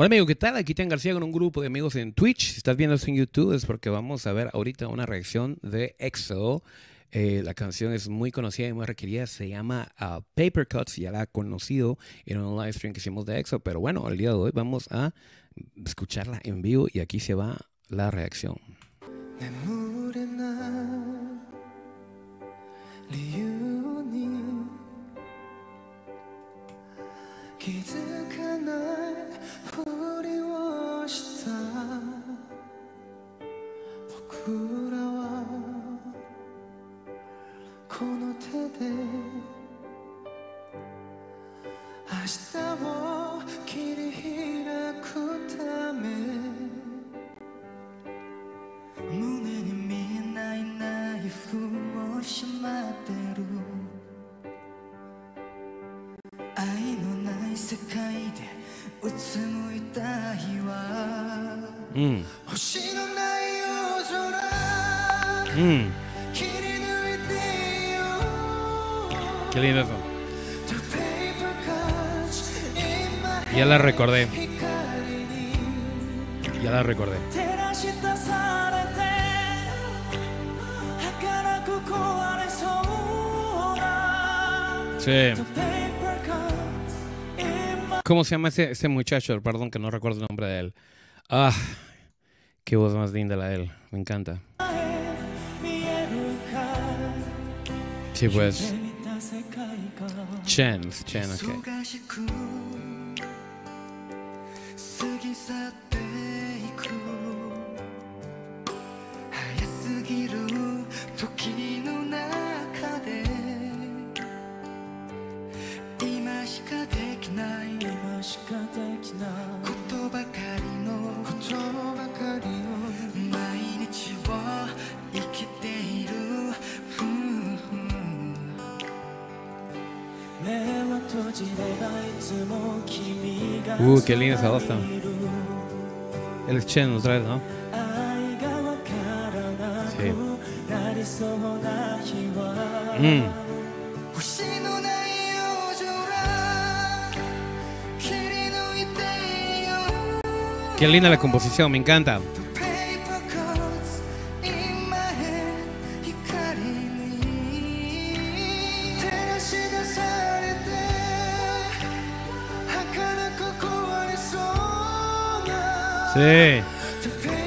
Hola amigo, ¿qué tal? Aquí Tian García con un grupo de amigos en Twitch. Si estás viendo esto en YouTube es porque vamos a ver ahorita una reacción de EXO. Eh, la canción es muy conocida y muy requerida. Se llama uh, Paper Cuts. Ya la ha conocido en un live stream que hicimos de EXO. Pero bueno, el día de hoy vamos a escucharla en vivo y aquí se va la reacción. 日を切り開くため。胸に見えないナイフをしまってる。愛のない世界でうつむいた日は、うん、星のない夜空、うん、切り抜いてよ Qué. Ya la recordé. Ya la recordé. Sí. ¿Cómo se llama ese, ese muchacho? Perdón que no recuerdo el nombre de él. Ah, qué voz más linda la de él. Me encanta. Sí, pues. Chen, Chen, ok. Uh, qué linda esa voz Él es Chen otra vez, ¿no? Sí. Mm. Qué linda la composición, me encanta. Sí.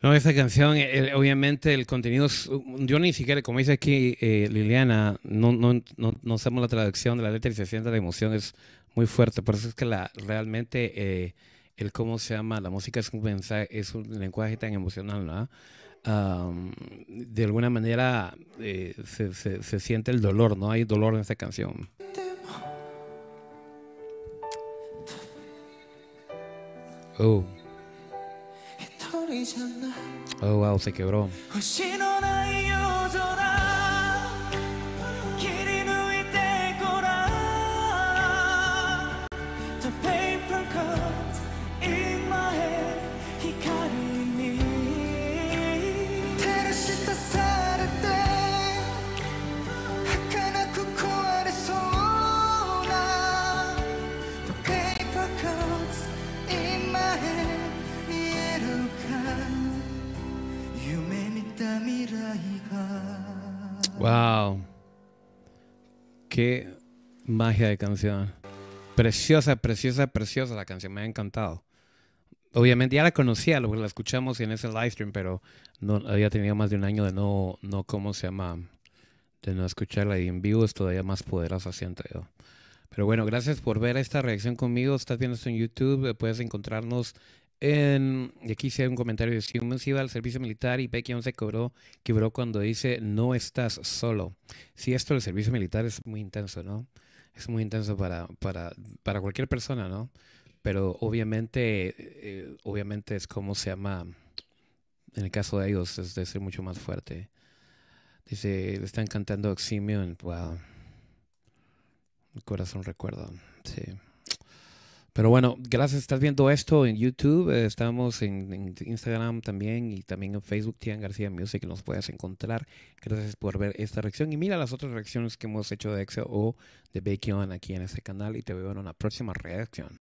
No, esa canción, eh, obviamente el contenido, es, yo ni siquiera, como dice aquí eh, Liliana, no, no, no, no hacemos la traducción de la letra y se siente la emoción, es muy fuerte. Por eso es que la, realmente eh, el cómo se llama, la música es un mensaje, es un lenguaje tan emocional, ¿no? de alguna manera se, se, se siente el dolor, ¿no? Hay dolor en esta canción. Oh. Oh, wow, se quebró. Wow. Qué magia de canción. Preciosa, preciosa, preciosa la canción. Me ha encantado. Obviamente ya la conocía, la escuchamos en ese live stream, pero no había tenido más de un año de no, no, ¿cómo se llama? De no escucharla y en vivo es todavía más poderosa, siento yo. Pero bueno, gracias por ver esta reacción conmigo. Estás viendo esto en YouTube. Puedes encontrarnos en, y aquí hice un comentario de si se iba al servicio militar y que se cobró, quebró cuando dice no estás solo. Sí, esto del servicio militar es muy intenso, ¿no? Es muy intenso para, para, para cualquier persona, ¿no? Pero obviamente, eh, obviamente es como se llama, en el caso de ellos es de ser mucho más fuerte. Dice, le están cantando Oxymion. Wow. Mi corazón recuerda. Sí. Pero bueno, gracias. Estás viendo esto en YouTube. Estamos en, Instagram también y también en Facebook, Tian García Music, nos puedes encontrar. Gracias por ver esta reacción. Y mira las otras reacciones que hemos hecho de Excel o de Bacon aquí en este canal. Y te veo en una próxima reacción.